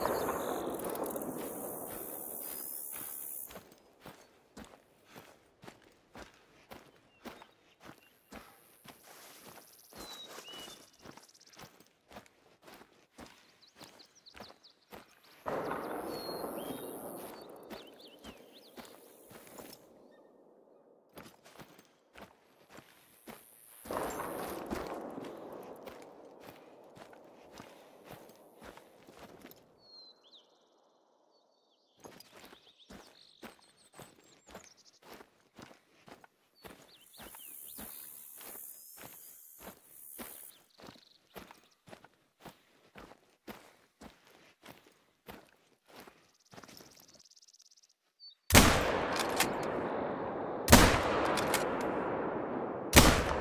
you